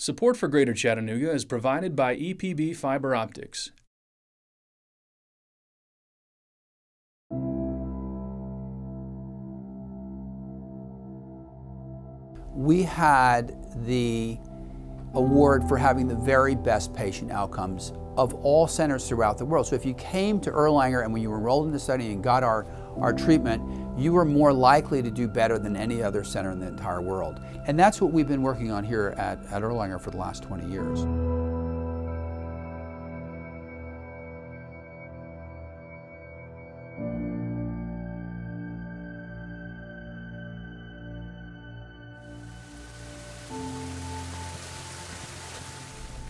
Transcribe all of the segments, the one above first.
Support for Greater Chattanooga is provided by EPB Fiber Optics. We had the award for having the very best patient outcomes of all centers throughout the world. So if you came to Erlanger and when you were enrolled in the study and got our, our treatment, you are more likely to do better than any other center in the entire world. And that's what we've been working on here at, at Erlanger for the last 20 years.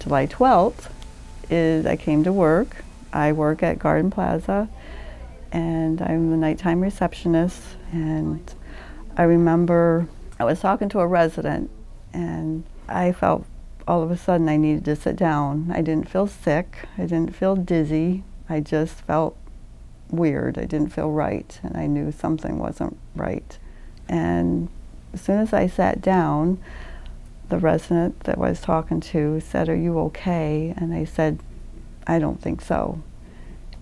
July 12th is I came to work. I work at Garden Plaza and I'm the nighttime receptionist and I remember I was talking to a resident and I felt all of a sudden I needed to sit down. I didn't feel sick. I didn't feel dizzy. I just felt weird. I didn't feel right and I knew something wasn't right. And as soon as I sat down, the resident that I was talking to said, Are you okay? And I said, I don't think so.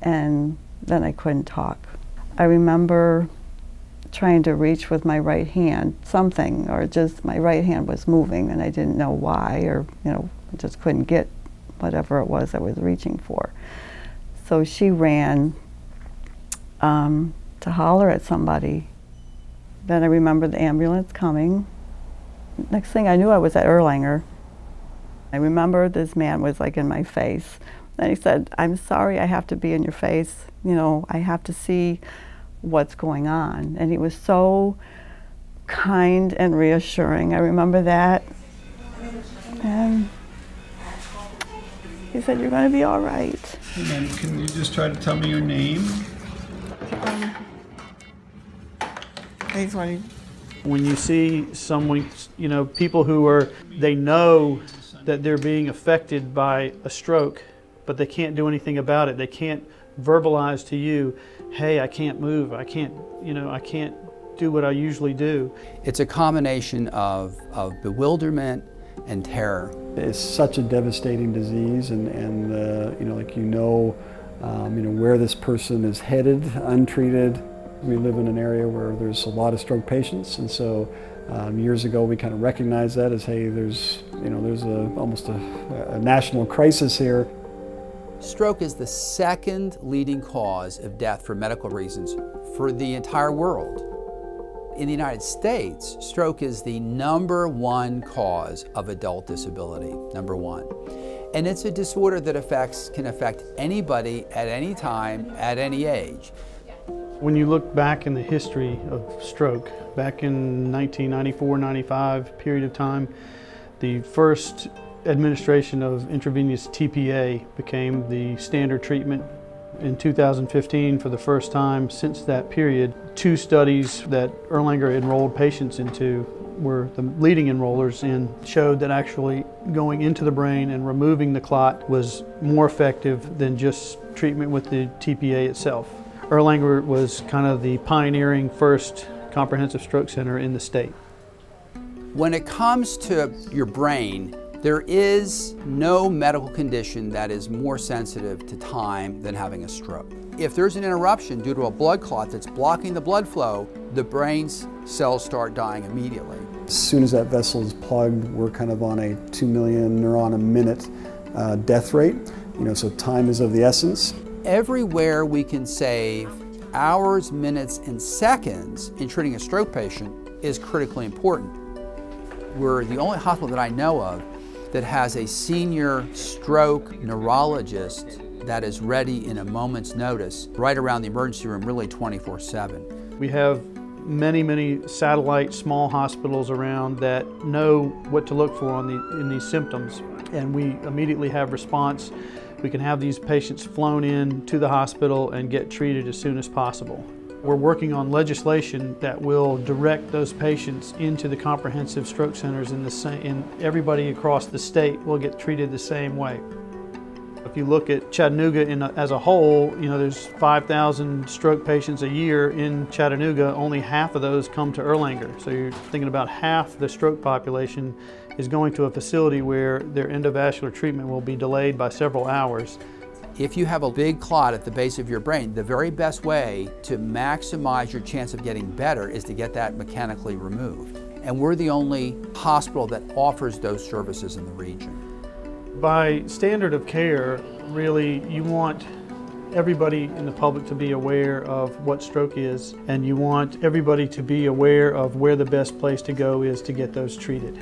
And then I couldn't talk. I remember trying to reach with my right hand something, or just my right hand was moving and I didn't know why, or, you know, just couldn't get whatever it was I was reaching for. So she ran um, to holler at somebody. Then I remember the ambulance coming next thing I knew, I was at Erlanger. I remember this man was like in my face. And he said, I'm sorry I have to be in your face. You know, I have to see what's going on. And he was so kind and reassuring. I remember that. And he said, You're going to be all right. And then can you just try to tell me your name? Um, when you see someone, you know, people who are, they know that they're being affected by a stroke, but they can't do anything about it. They can't verbalize to you, hey, I can't move, I can't, you know, I can't do what I usually do. It's a combination of, of bewilderment and terror. It's such a devastating disease and, and uh, you know, like you know, um, you know, where this person is headed untreated, we live in an area where there's a lot of stroke patients, and so um, years ago we kind of recognized that as, hey, there's, you know, there's a, almost a, a national crisis here. Stroke is the second leading cause of death for medical reasons for the entire world. In the United States, stroke is the number one cause of adult disability, number one. And it's a disorder that affects, can affect anybody at any time, at any age. When you look back in the history of stroke, back in 1994-95 period of time, the first administration of intravenous TPA became the standard treatment. In 2015, for the first time since that period, two studies that Erlanger enrolled patients into were the leading enrollers and showed that actually going into the brain and removing the clot was more effective than just treatment with the TPA itself. Erlanger was kind of the pioneering first comprehensive stroke center in the state. When it comes to your brain, there is no medical condition that is more sensitive to time than having a stroke. If there's an interruption due to a blood clot that's blocking the blood flow, the brain's cells start dying immediately. As soon as that vessel is plugged, we're kind of on a 2 million neuron a minute uh, death rate. You know, so time is of the essence everywhere we can save hours, minutes, and seconds in treating a stroke patient is critically important. We're the only hospital that I know of that has a senior stroke neurologist that is ready in a moment's notice right around the emergency room, really 24 7. We have many, many satellite small hospitals around that know what to look for on the, in these symptoms, and we immediately have response we can have these patients flown in to the hospital and get treated as soon as possible. We're working on legislation that will direct those patients into the comprehensive stroke centers in the same, and everybody across the state will get treated the same way. If you look at Chattanooga a, as a whole, you know, there's 5,000 stroke patients a year in Chattanooga. Only half of those come to Erlanger. So you're thinking about half the stroke population is going to a facility where their endovascular treatment will be delayed by several hours. If you have a big clot at the base of your brain, the very best way to maximize your chance of getting better is to get that mechanically removed. And we're the only hospital that offers those services in the region. By standard of care, really, you want everybody in the public to be aware of what stroke is, and you want everybody to be aware of where the best place to go is to get those treated.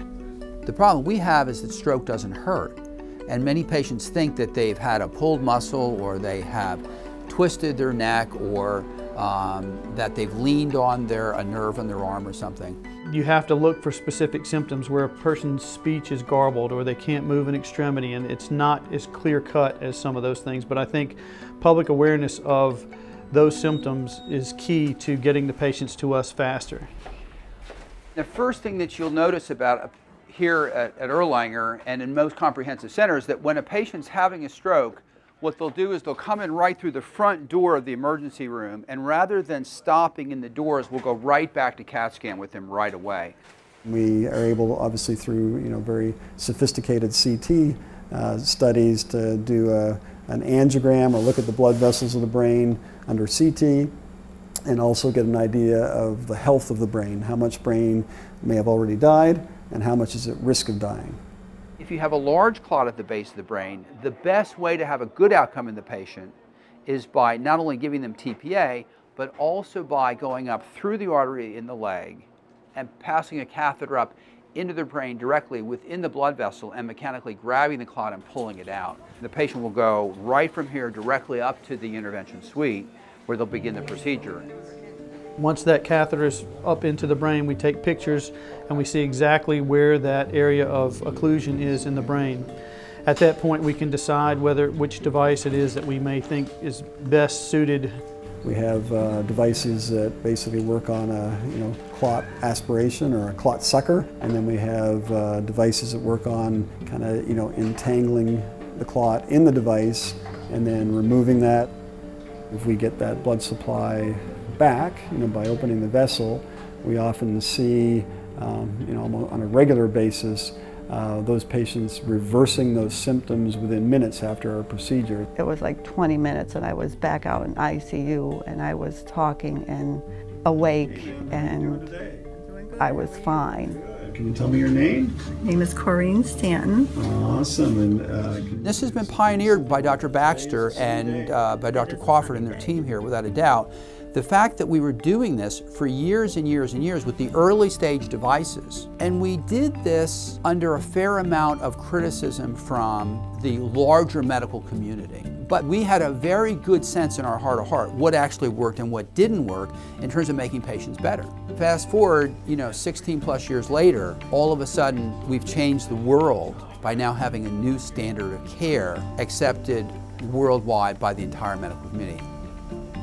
The problem we have is that stroke doesn't hurt, and many patients think that they've had a pulled muscle or they have twisted their neck or um, that they've leaned on their a nerve in their arm or something. You have to look for specific symptoms where a person's speech is garbled or they can't move an extremity and it's not as clear cut as some of those things. But I think public awareness of those symptoms is key to getting the patients to us faster. The first thing that you'll notice about here at, at Erlanger and in most comprehensive centers that when a patient's having a stroke, what they'll do is they'll come in right through the front door of the emergency room, and rather than stopping in the doors, we'll go right back to CAT scan with them right away. We are able, obviously, through you know very sophisticated CT uh, studies, to do a, an angiogram or look at the blood vessels of the brain under CT, and also get an idea of the health of the brain, how much brain may have already died, and how much is at risk of dying. If you have a large clot at the base of the brain, the best way to have a good outcome in the patient is by not only giving them TPA, but also by going up through the artery in the leg and passing a catheter up into the brain directly within the blood vessel and mechanically grabbing the clot and pulling it out. The patient will go right from here directly up to the intervention suite where they'll begin the procedure. Once that catheter is up into the brain, we take pictures and we see exactly where that area of occlusion is in the brain. At that point, we can decide whether which device it is that we may think is best suited. We have uh, devices that basically work on a you know clot aspiration or a clot sucker, and then we have uh, devices that work on kind of you know entangling the clot in the device and then removing that. If we get that blood supply back, you know, by opening the vessel, we often see, um, you know, on a regular basis, uh, those patients reversing those symptoms within minutes after our procedure. It was like 20 minutes and I was back out in ICU and I was talking and awake and I was fine. Can you tell me your name? Name is Corrine Stanton. Awesome. And uh, This has been pioneered by Dr. Baxter and uh, by Dr. Crawford and their team here, without a doubt. The fact that we were doing this for years and years and years with the early stage devices, and we did this under a fair amount of criticism from the larger medical community. But we had a very good sense in our heart of heart what actually worked and what didn't work in terms of making patients better. Fast forward, you know, 16 plus years later, all of a sudden we've changed the world by now having a new standard of care accepted worldwide by the entire medical community.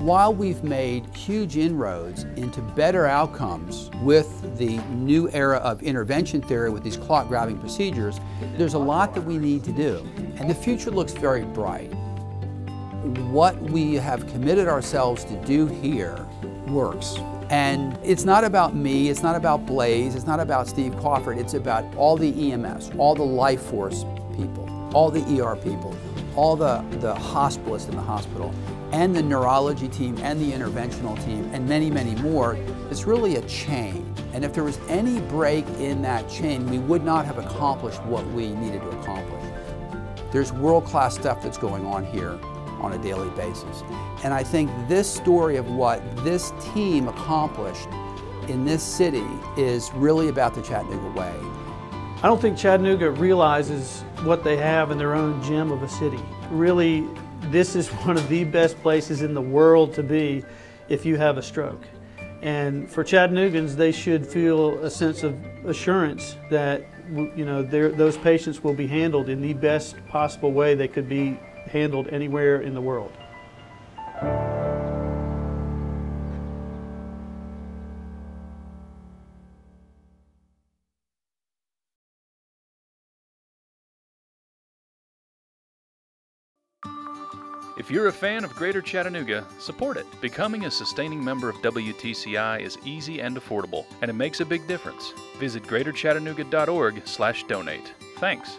While we've made huge inroads into better outcomes with the new era of intervention theory with these clot grabbing procedures, there's a lot that we need to do. And the future looks very bright. What we have committed ourselves to do here works. And it's not about me, it's not about Blaise, it's not about Steve Crawford, it's about all the EMS, all the life force people, all the ER people, all the, the hospitalists in the hospital, and the neurology team and the interventional team and many, many more, it's really a chain. And if there was any break in that chain, we would not have accomplished what we needed to accomplish. There's world-class stuff that's going on here on a daily basis. And I think this story of what this team accomplished in this city is really about the Chattanooga way. I don't think Chattanooga realizes what they have in their own gem of a city. Really, this is one of the best places in the world to be if you have a stroke. And for Chattanoogans, they should feel a sense of assurance that you know those patients will be handled in the best possible way they could be handled anywhere in the world. If you're a fan of Greater Chattanooga, support it. Becoming a sustaining member of WTCI is easy and affordable, and it makes a big difference. Visit greaterchattanooga.org/donate. Thanks.